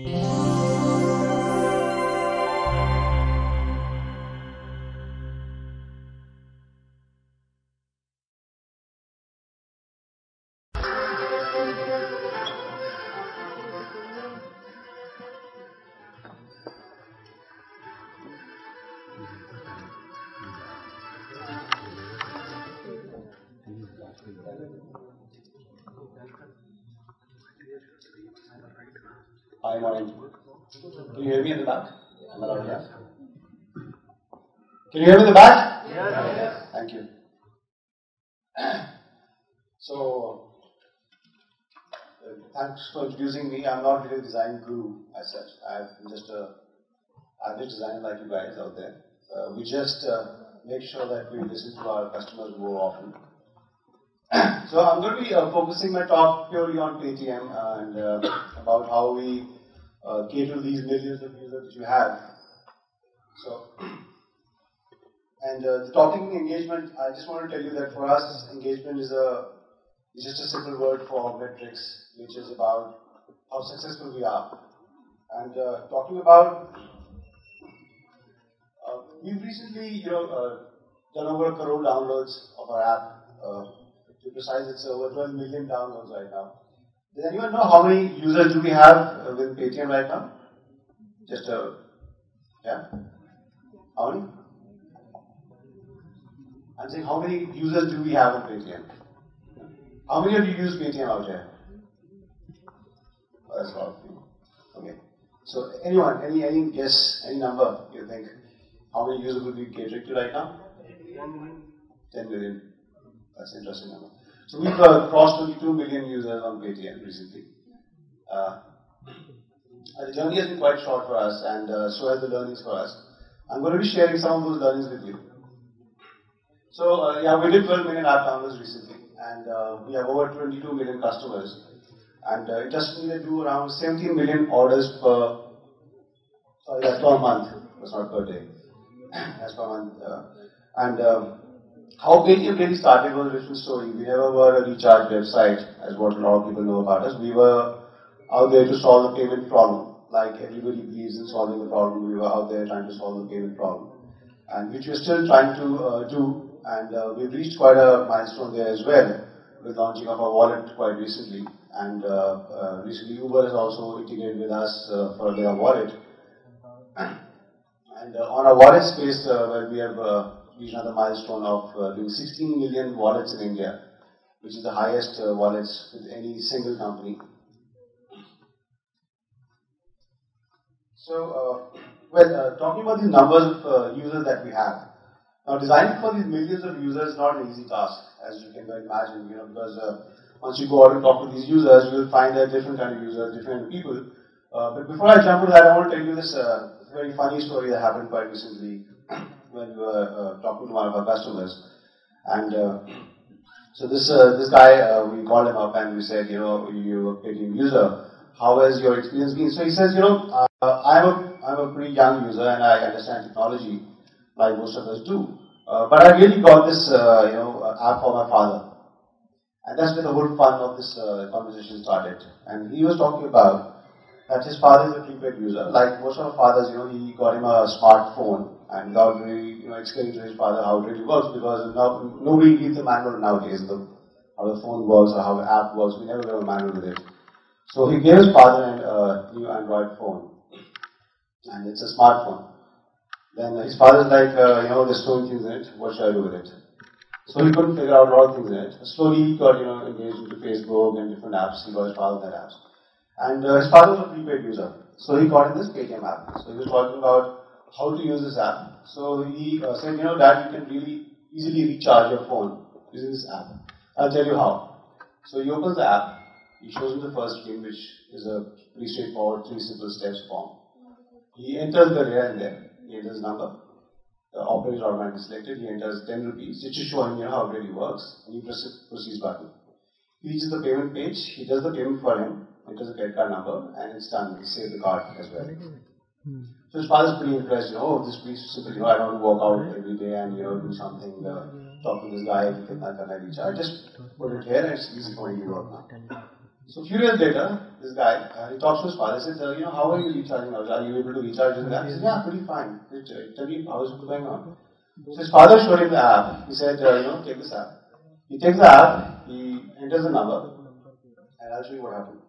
Yeah. Can you hear me in the back? I? Can you hear me in the back? Yes. Thank you. So, uh, thanks for introducing me. I'm not really a design guru as such. I'm just a average designer like you guys out there. Uh, we just uh, make sure that we listen to our customers more often. so I'm going to be uh, focusing my talk purely on Paytm and uh, about how we uh, cater these millions of users that you have. So, and uh, the talking engagement, I just want to tell you that for us, engagement is a is just a simple word for metrics, which is about how successful we are. And uh, talking about, uh, we've recently, you know, uh, done over a crore downloads of our app. Uh, to be precise, it's over 12 million downloads right now. Does anyone know how many users do we have uh, with Paytm right now? Just a, yeah? How many? I'm saying how many users do we have on Paytm? How many of you use Paytm out there? Oh, that's a lot of you. Okay. So anyone, any any guess, any number you think? How many users would we catering to right now? 10 million. That's an interesting number. So we've uh, crossed 22 million users on Paytm recently. Uh, the journey has been quite short for us, and uh, so has the learnings for us. I'm going to be sharing some of those learnings with you. So uh, yeah, we did 12 million app downloads recently, and uh, we have over 22 million customers. And uh, interestingly, they do around 17 million orders per, per month. That's not per day. that's per month. Uh, and um, how Paytm really started was a different story. We never were a recharge website, as what a lot of people know about us. We were out there to solve the payment problem. Like everybody believes in solving the problem, we were out there trying to solve the payment problem. And which we're still trying to uh, do and uh, we've reached quite a milestone there as well with launching of our wallet quite recently. And uh, uh, recently Uber has also integrated with us uh, for their wallet. And uh, on our wallet space, where we have reached another milestone of doing 16 million wallets in India, which is the highest wallets with any single company. So, well, talking about the numbers of users that we have, now, designing for these millions of users is not an easy task, as you can imagine, you know, because uh, once you go out and talk to these users, you will find a different kind of users, different people. Uh, but before I jump into that, I want to tell you this uh, very funny story that happened quite recently when we were uh, talking to one of our customers. And uh, so this uh, this guy, we called him up and we said, you know, you're a Paytm user. How has your experience been? So he says, you know, I'm a I'm a pretty young user and I understand technology like most of us do. But I really got this, you know, app for my father. And that's where the whole fun of this uh, conversation started. And he was talking about that his father is a prepaid user. Like most of our fathers, you know, he got him a smartphone and without really, you know, explaining to his father how it really works because now, nobody reads the manual nowadays, the, how the phone works or how the app works. We never have a manual with it. So he gave his father a uh, new Android phone. And it's a smartphone. Then his father's like, uh, you know, there's so many things in it, what should I do with it? So he couldn't figure out a lot of things in it. Slowly he got, you know, engaged into Facebook and different apps. He got his father that apps. And uh, his father was a prepaid user. So he got in this Paytm app. So he was talking about how to use this app. So he uh, said, you know, Dad, you can really easily recharge your phone using this app. I'll tell you how. So he opens the app. He shows him the first screen, which is a pretty straightforward three simple steps form. He enters the here and there he enters number. The operator automatically selected, he enters 10 rupees, it should show him you know, how it really works, and he presses proceeds button. He reaches the payment page, he does the payment for him, enters the credit card number, and it's done. He saves the card as well. Hmm. So his father's pretty impressed, you know, oh, this piece simple, you know, I don't walk out every day and, you know, do something, uh, talk to this guy, can I just put it here and it's easy for to work now. So a few days later, this guy, uh, he talks to his father, says, uh, you know, how are you recharging now? Are you able to recharge this guy? He says, yeah, pretty fine. Tell me, how is it going on? So his father showed him the app. He said, uh, you know, take this app. He takes the app, he enters the number, and I'll show you what happened.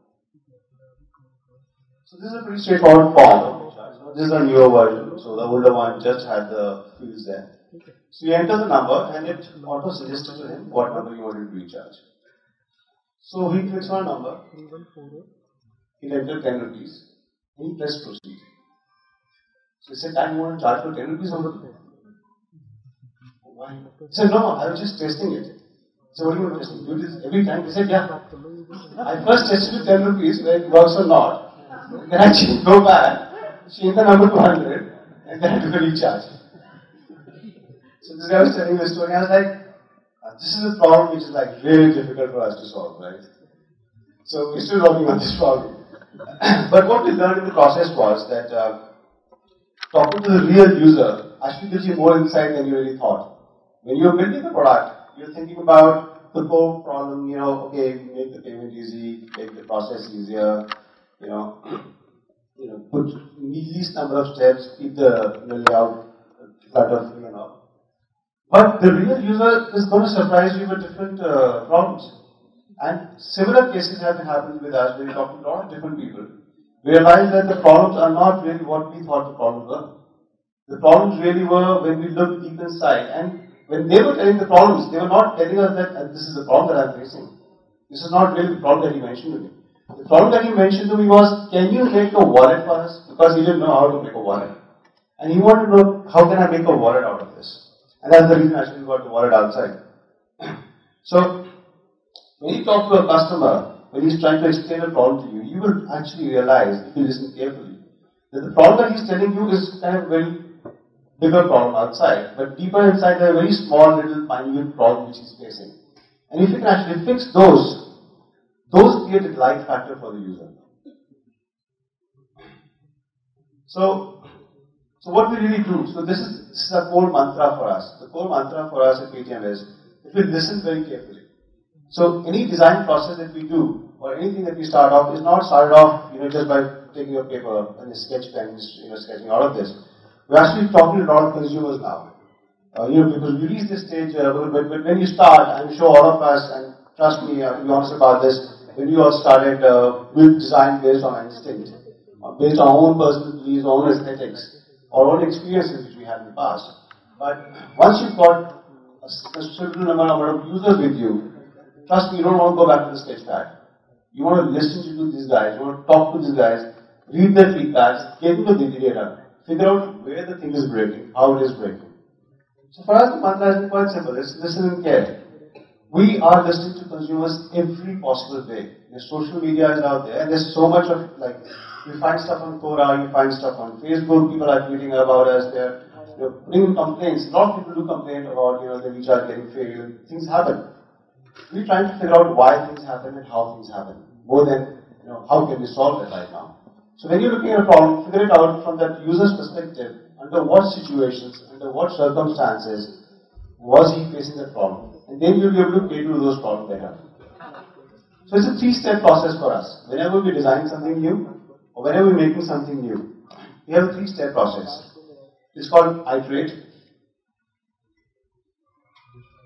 So this is a pretty straightforward form. This is a newer version, so the older one just had the fields there. So he enters the number and it auto suggests to him what number you wanted to recharge. So he clicks on a number, he entered 10 rupees, and he pressed proceed. So he said, I want to charge for 10 rupees only. Why? He said, no, I was just testing it. So what do you want to test? Do this every time? He said, yeah. I first tested with 10 rupees, whether it works or not. Then I go back, change the number 200 and then the recharge. So this guy was telling the story, I was like, uh, this is a problem which is like really difficult for us to solve, right? So we're still working on this problem. but what we learned in the process was that uh, talking to the real user actually gives you more insight than you really thought. When you're building the product, you're thinking about the core problem, you know, okay, make the payment easy, make the process easier, you know, you know, put least number of steps, keep the, layout clutter free and all. But the real user is going to surprise you with different uh, problems. And similar cases have been happening with us when we talk to a lot of different people. We realize that the problems are not really what we thought the problems were. The problems really were when we looked deep inside. And when they were telling the problems, they were not telling us that uh, this is the problem that I'm facing. This is not really the problem that you mentioned to me. The problem that he mentioned to me was, can you make a wallet for us? Because he didn't know how to make a wallet. And he wanted to know, how can I make a wallet out of this? And that's the reason actually we got the wallet outside. so, when you talk to a customer, when he's trying to explain a problem to you, you will actually realize, if you listen carefully, that the problem that he's telling you is kind of very bigger problem outside, but deeper inside there are very small little minute problem which he's facing. And if you can actually fix those, those create a delight factor for the user. So, so what we really do, so this is, this is a core mantra for us. The core mantra for us at Paytm is, if we listen very carefully. So any design process that we do, or anything that we start off, is not started off, you know, just by taking a paper and a sketch pen, you know, sketching out of this. We're actually talking to a lot of consumers now. Uh, you know, because we reach this stage, uh, but, but when you start, I'm sure all of us, and trust me, uh, to be honest about this, when we all started uh, with design based on instinct, uh, based on our own personal beliefs, our own aesthetics, our own experiences which we had in the past. But once you've got a, a certain number of users with you, trust me, you don't want to go back to the sketch pad. You want to listen to these guys, you want to talk to these guys, read their feedbacks, get into the data, figure out where the thing is breaking, how it is breaking. So for us, the mantra is quite simple. It's listen and care. We are listening to consumers every possible way. The social media is out there, and there's so much of like you find stuff on Quora, you find stuff on Facebook. People are tweeting about us. They're you know, putting complaints. A lot of people do complain about you know the recharge getting failed. Things happen. We're trying to figure out why things happen and how things happen, more than you know how can we solve it right now. So when you're looking at a problem, figure it out from that user's perspective. Under what situations, under what circumstances was he facing that problem? And then you'll be able to cater to those problems better. So it's a three-step process for us. Whenever we design something new, or whenever we're making something new, we have a three-step process. It's called iterate,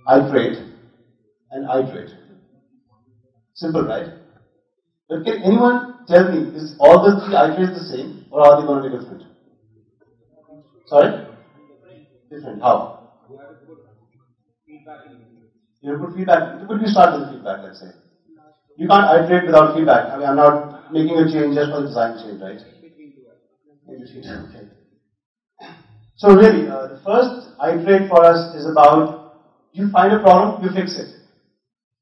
iterate, and iterate. Simple, right? But can anyone tell me, is all the three iterates the same, or are they going to be different? Sorry? Different. How? You put feedback. Could we start with feedback, let's say? You can't iterate without feedback. I mean, I'm not making a change just for the design change, right? Okay. So really, uh, the first iterate for us is about you find a problem, you fix it.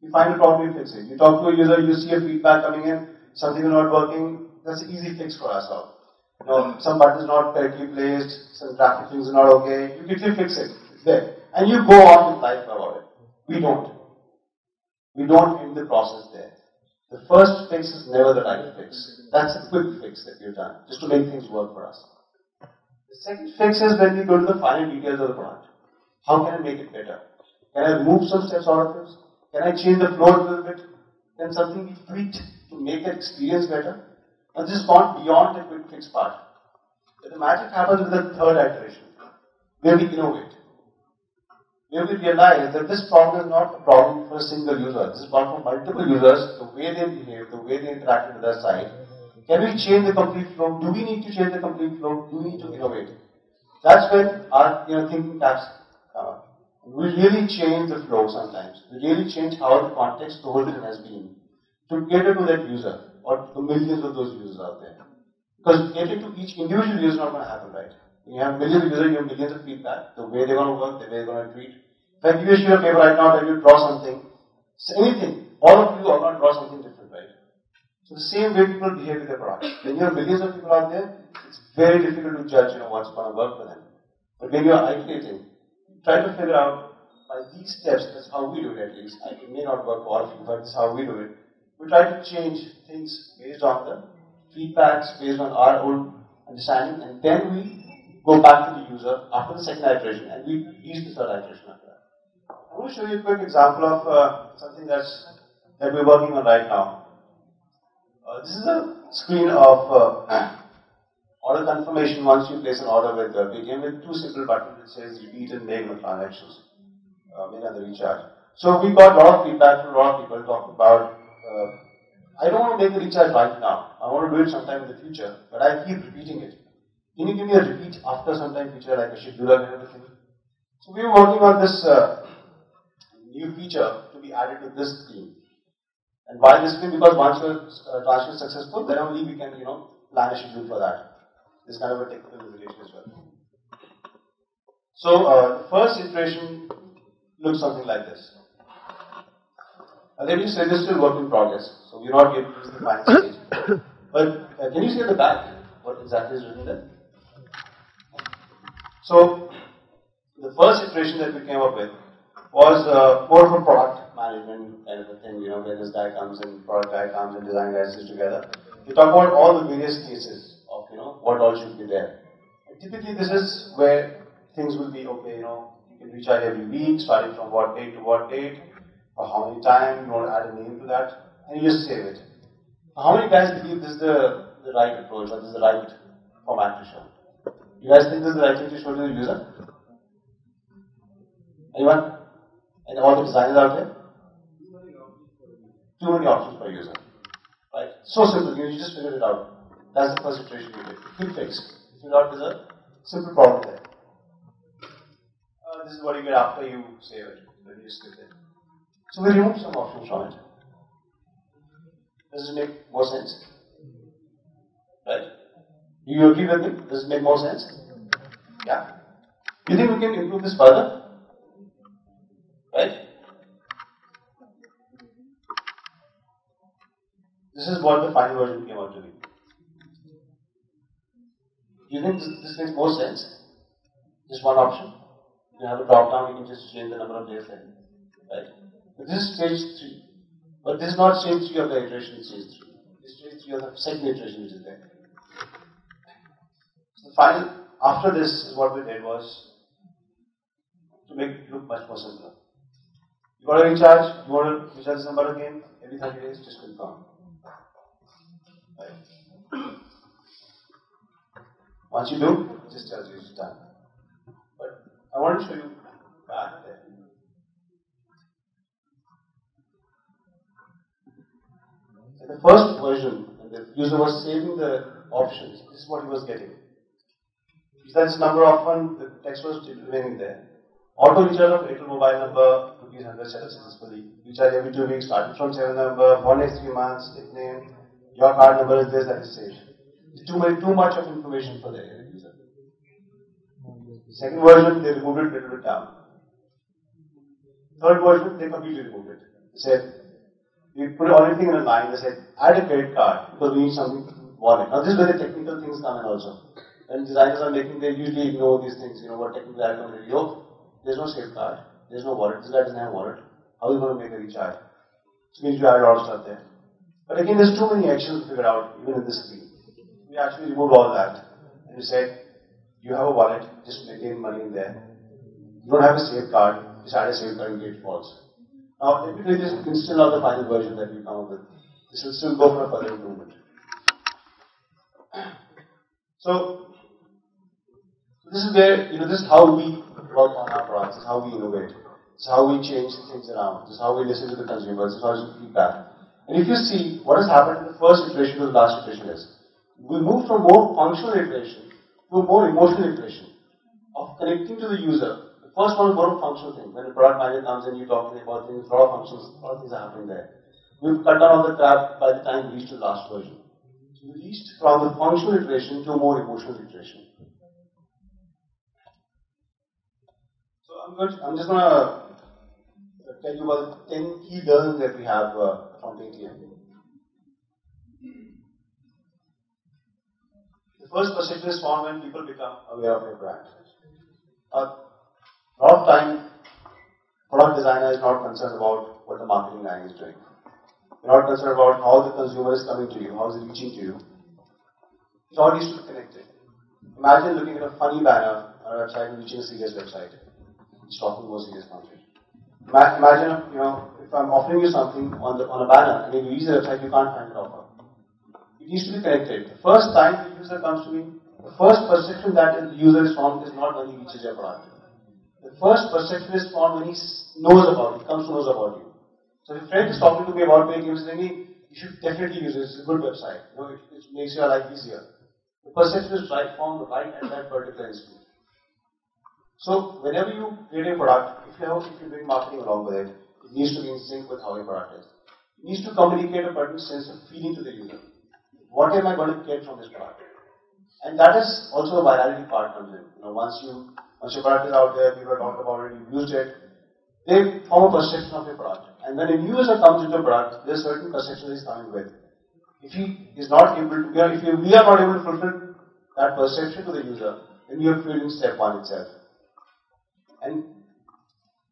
You find a problem, you fix it. You talk to a user, you see a feedback coming in, something is not working, that's an easy fix for us all. You know, some button is not correctly placed, some graphic things are not okay, you quickly fix it. It's there. And you go on with life about it. We don't. We don't end the process there. The first fix is never the right fix. That's a quick fix that we've done, just to make things work for us. The second fix is when we go to the finer details of the product. How can I make it better? Can I remove some steps out of this? Can I change the flow a little bit? Can something be tweaked to make that experience better. And this has gone beyond the quick fix part. But the magic happens with the third iteration, where we innovate. Where will realize that this problem is not a problem for a single user. This is a problem for multiple users, the way they behave, the way they interact with their site. Can we change the complete flow? Do we need to change the complete flow? Do we need to innovate? That's when our you know, thinking taps come up. We really change the flow sometimes. We really change how the context told has been to cater to that user or to the millions of those users out there. Because catering to each individual user is not going to happen, right? You have millions of users, you have millions of feedback, the way they're going to work, the way they're going to treat. If I give you a sheet of paper right now, tell you draw something, so anything, all of you are going to draw something different, right? So the same way people behave with their product. When you have millions of people out there, it's very difficult to judge, you know, what's going to work for them. But when you are iterating, try to figure out by these steps, that's how we do it at least. It may not work for all of you, but is how we do it. We try to change things based on the feedbacks, based on our own understanding, and then we go back to the user after the second iteration and we use the third iteration after that. I'm going to show you a quick example of uh, something that's that we're working on right now. Uh, this is a screen of uh, order confirmation once you place an order with uh, Paytm with two simple buttons that says repeat and make the transactions, uh, make the recharge. So we got a lot of feedback from a lot of people talking about uh, I don't want to make the recharge right now. I want to do it sometime in the future, but I keep repeating it. Can you give me a repeat after sometime future, like a scheduler kind of thing? So we were working on this uh, new feature to be added to this screen. And why this screen? Because once your uh, transaction is successful, then only we can, you know, plan a schedule for that. This kind of a technical limitation as well. So uh, the first iteration looks something like this. And then you say this is still work in progress, so we're not yet to the final stage. But uh, can you see at the back what exactly is written there? So the first iteration that we came up with was uh, more a product management kind of a thing, you know, where this guy comes and product guy comes and design guys sit together. We talk about all the various cases of, you know, what all should be there. And typically this is where things will be, okay, you know, you can recharge every week, starting from what date to what date, or how many times you want to add a name to that, and you just save it. How many guys believe this is the, the right approach or this is the right format to show? You guys think this is the right thing to show to the user? Anyone? And all the designers out there? Too many options per user. Right? So simple, you just figured it out. That's the first iteration you did. Quick fix. If you're not, there's a simple problem there. This is what you get after you save it, when you skip it. So we remove some options from it. Does it make more sense? Right? You agree with me? Does it make more sense? Yeah? You think we can improve this further? Right? This is what the final version came out to be. You think this, this makes more sense? Just one option? You have a drop down, you can just change the number of days there. Right? But this is stage 3. But this is not stage 3 of the iteration, it's stage 3. This is stage 3 of the second iteration which is there. Final, after this is what we did was to make it look much more simpler. You got to recharge, you want to recharge this number again, every 30 days, just confirm. Right. Once you do, just tells you it's done. But I want to show you back there. In the first version, the user was saving the options, this is what he was getting. That's number often the text was remaining there. Auto recharge of Airtel mobile number, rupees 100 set up successfully. Recharge every two weeks, starting from 7 number, for next three months, nickname, your card number is this, that is saved. It's too, many, too much of information for the user. Second version, they removed it, little bit down. Third version, they completely removed it. They said, we put everything in a line, they said, add a credit card, because we need something wallet. Now this is where the technical things come in also. When designers are making, they usually ignore these things, you know, what technical item is. Yo, there's no safe card, there's no wallet, this guy doesn't have a wallet. How are you going to make a recharge? So means you add a lot of stuff there. But again, there's too many actions to figure out, even in this screen. We actually removed all that. And we said, you have a wallet, just maintain money in there. You don't have a safe card, just add a safe card and get false. Now, let me you this instead of the final version that we come up with. This will still go for further improvement. So, this is where, you know, this is how we work on our products, this is how we innovate, this is how we change things around, this is how we listen to the consumers, this is how we feedback. And if you see what has happened in the first iteration to the last iteration is, we move from more functional iteration to more emotional iteration of connecting to the user. The first one is more functional thing. When the product manager comes in, you're talking about things, a lot of functions, a lot of things are happening there. We've cut down on the crap by the time we reached the last version. So we reached from the functional iteration to a more emotional iteration. So I'm, going to, I'm just going to tell you about the 10 key learnings that we have uh, from Paytm. The first perception is formed when people become aware of your brand. Uh, a lot of time, product designer is not concerned about what the marketing guy is doing. You're not concerned about how the consumer is coming to you, how is it reaching to you. It all needs to be connected. Imagine looking at a funny banner on a website reaching a serious website. Talking more serious content. Imagine, you know, if I'm offering you something on the on a banner and you reach the website, you can't find an offer. It needs to be connected. The first time the user comes to me, the first perception that the user is formed is not when he reaches your product. The first perception is formed when he knows about it, comes to knows about you. So if a friend is talking to me about Paytm, saying, you should definitely use it. It's a good website. You know, it, it makes your life easier. The perception is right formed right at that particular instant. So whenever you create a product, if you have if you're doing marketing along with it, it needs to be in sync with how your product is. It needs to communicate a certain sense of feeling to the user. What am I going to get from this product? And that is also a virality part comes in. You know, once you once your product is out there, people talked about it, you've used it, they form a perception of your product. And when a new user comes into a product, there's certain perception he's coming with. If he is not able to, if we are not able to fulfill that perception to the user, then we are failing step one itself. And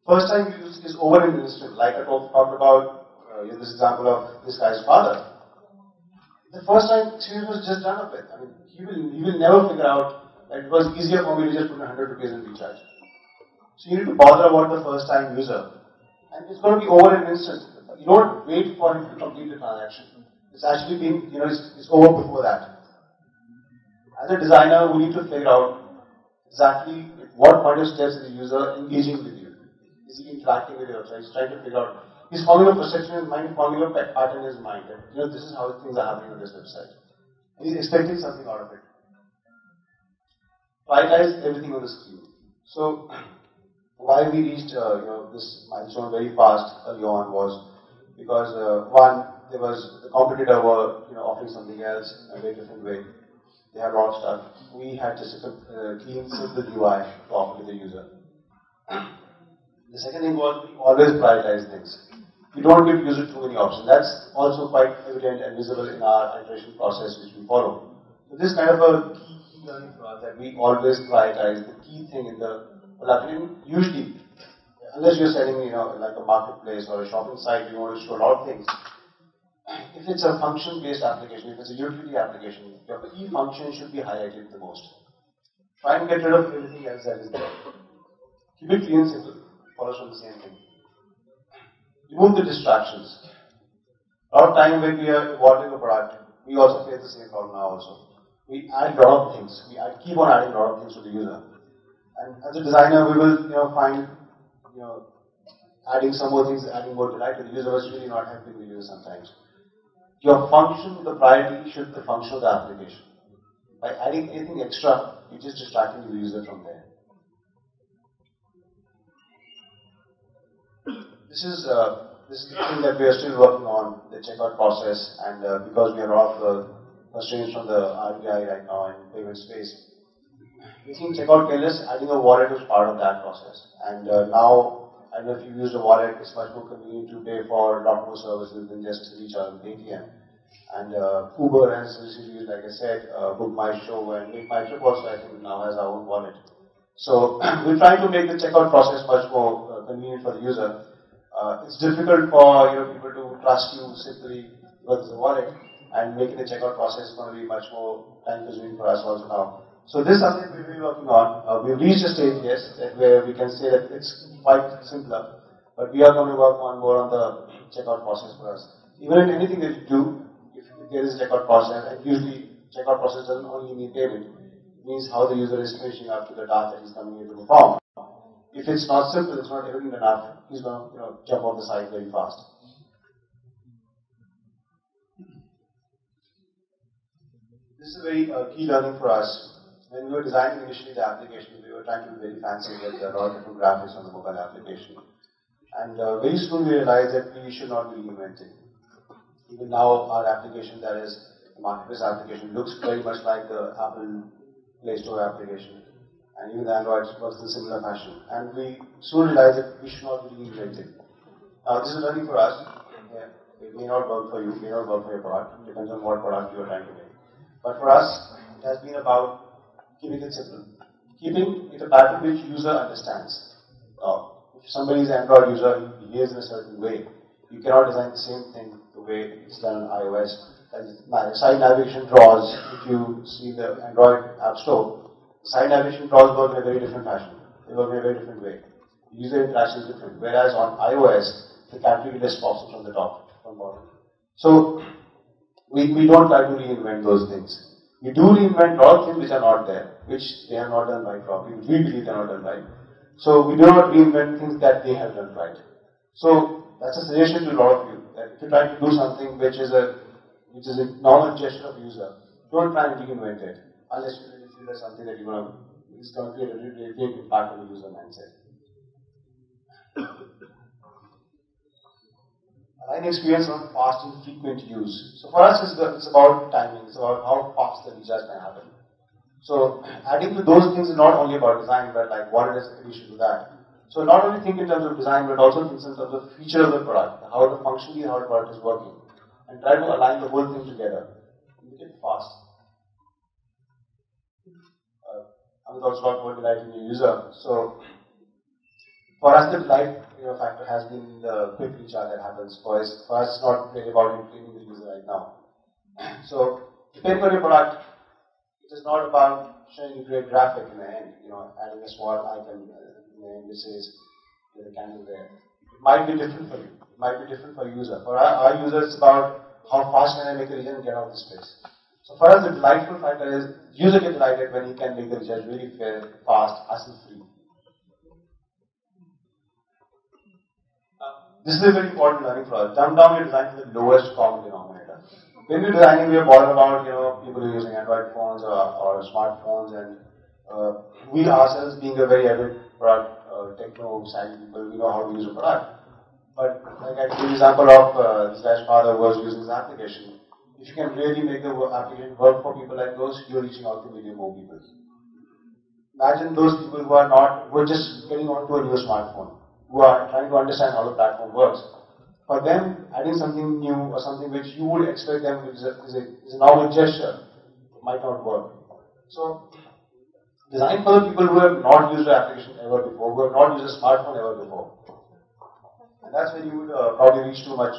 first time use is over in an instant, like I talked, about uh, in this example of this guy's father. The first time experience was just done up with. I mean, he will, he will never figure out that it was easier for me to just put 100 rupees in recharge. So you need to bother about the first time user. And it's going to be over in an instant. You don't wait for him to complete the transaction. It's actually been, you know, it's, it's over before that. As a designer, we need to figure out exactly what point of steps is the user engaging with you. Is he interacting with you? So he's trying to figure out. He's forming a perception in his mind, forming a pattern in his mind. That, you know, this is how things are happening on this website. And he's expecting something out of it. Prioritize everything on the screen. So, why we reached uh, you know this milestone very fast early on was because uh, one there was the competitor were you know offering something else in a very different way. They a lot stuff. We had just a uh, clean, simple UI to offer to the user. The second thing was we always prioritize things. We don't give user too many options. That's also quite evident and visible in our iteration process which we follow. So this kind of a key, learning for us that we always prioritize the key thing in the well, usually, unless you're selling, you know, like a marketplace or a shopping site, you want to show a lot of things. If it's a function-based application, if it's a utility application, your key function should be highlighted the most. Try and get rid of everything else that is there. Keep it clean and simple. Follows from the same thing. Remove the distractions. A lot of time when we are evolving a product, we also face the same problem now also. We add a lot of things. We add, keep on adding a lot of things to the user. And as a designer, we will, you know, find, you know, adding some more things, adding more delight to the user is really not helping the user sometimes. Your function, the priority should be the function of the application. By adding anything extra, you're just distracting the user from there. This is uh, this is the thing that we are still working on, the checkout process, and uh, because we are off the constraints from the RBI right now in payment space, Using checkout payless, adding a wallet is part of that process. And uh, now, I know if you use a wallet, it's much more convenient to pay for a lot more services than just recharge with Paytm. And uh, Uber has recently, like I said, uh, Book My Show and Make My Trip also, I think, now has our own wallet. So we're trying to make the checkout process much more uh, convenient for the user. Uh, it's difficult for you know, people to trust you simply with the wallet, and making the checkout process going to be much more time consuming for us also now. So this is something we will be working on. Uh, we've reached a stage, yes, where we can say that it's quite simpler, but we are going to work on more on the checkout process for us. even in anything that you do, if, if there is a checkout process, and usually checkout process doesn't only mean payment, it means how the user is finishing up to the task that he's coming here the perform. If it's not simple, it's not evident enough, he's going to you know, jump off the side very fast. This is a very uh, key learning for us. When we were designing initially the application, we were trying to be very fancy with a lot of different graphics on the mobile application. And uh, very soon we realized that we should not be reinventing. Even now, our application, that is the marketplace application, looks very much like the Apple Play Store application. And even the Android works in similar fashion. And we soon realized that we should not be reinventing. Now, this is learning for us. Yeah, it may not work for you, it may not work for your product. It depends on what product you are trying to make. But for us, it has been about keeping it simple. Keeping it a pattern which user understands. Uh, if somebody is an Android user, he behaves in a certain way. You cannot design the same thing the way it's done on iOS. As side navigation drawers, if you see the Android App Store, side navigation drawers work in a very different fashion. They work in a very different way. User interaction is different. Whereas on iOS, the category list pops up from the top, from bottom. So we, we don't try to reinvent those things. We do reinvent a lot of things which are not there, which they have not done right properly, we believe they are not done right. So we do not reinvent things that they have done right. So that's a suggestion to a lot of you that if you're trying to do something which is a which is a normal gesture of user, don't try and reinvent it unless you feel there's something that you want to is going to create a big impact on the user mindset. Line experience on fast and frequent use. So for us, it's, it's about timing. It's about how fast the recharge can happen. So adding to those things is not only about design, but like what is addition to that. So not only think in terms of design, but also think in terms of the feature of the product, how the functionally how the product is working, and try to align the whole thing together. Make it fast. Uh, Amit also talked about delighting the user. So for us, the delight you know, factor has been the quick recharge that happens. For us, for us it's not really about entertaining the user right now. So, depending on your product, it is not about showing a great graphic in the end, you know, adding a small icon in the end which says there's a candle there. It might be different for you. It might be different for user. For our, our users, it's about how fast can I make the region get out of this place. So for us, the delightful factor is user gets delighted when he can make the recharge really fair, fast, hassle-free. This is a very important learning for us. Dumb down your design to the lowest common denominator. When we're designing, we are bothered about you know people using Android phones or, or smartphones, and uh, we ourselves being a very avid product uh, techno savvy people, we know how to use a product. But like I give the example of uh, this guy's father was using this application. If you can really make the application work for people like those, you're reaching out to million more people. Imagine those people who are not, who are just getting onto a new smartphone who are trying to understand how the platform works. For them, adding something new or something which you would expect them is a, is a, is a novel gesture might not work. So, design for the people who have not used the application ever before, who have not used a smartphone ever before. And that's when you would uh, probably reach to a much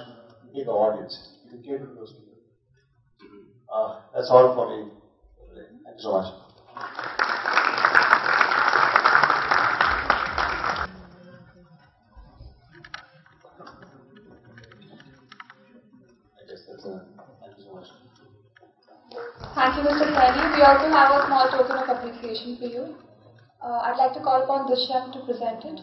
bigger audience. You can cater to those people. Uh, that's all for me. Thank you so much. Thank you, Mr. Saini. We also have a small token of appreciation for you. Uh, I'd like to call upon Dushyant to present it.